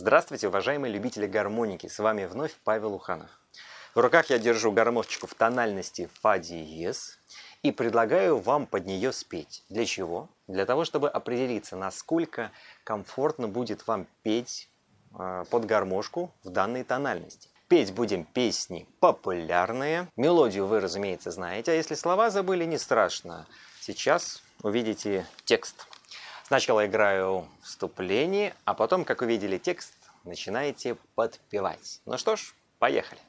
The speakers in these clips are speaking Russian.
Здравствуйте, уважаемые любители гармоники, с вами вновь Павел Уханов. В руках я держу гармошечку в тональности фа диез и предлагаю вам под нее спеть. Для чего? Для того, чтобы определиться, насколько комфортно будет вам петь э, под гармошку в данной тональности. Петь будем песни популярные. Мелодию вы, разумеется, знаете, а если слова забыли, не страшно. Сейчас увидите текст. Сначала играю вступление, а потом, как увидели текст, начинаете подпевать. Ну что ж, поехали.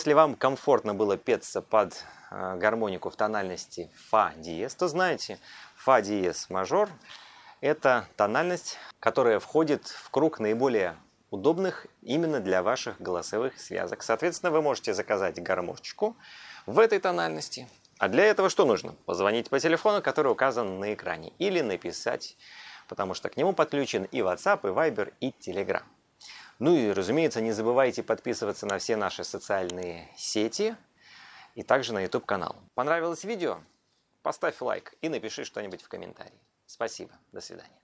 Если вам комфортно было петься под э, гармонику в тональности фа диез, то знаете, фа диез мажор – это тональность, которая входит в круг наиболее удобных именно для ваших голосовых связок. Соответственно, вы можете заказать гармошечку в этой тональности. А для этого что нужно? Позвонить по телефону, который указан на экране, или написать, потому что к нему подключен и WhatsApp, и Viber, и Telegram. Ну и, разумеется, не забывайте подписываться на все наши социальные сети и также на YouTube-канал. Понравилось видео? Поставь лайк и напиши что-нибудь в комментарии. Спасибо. До свидания.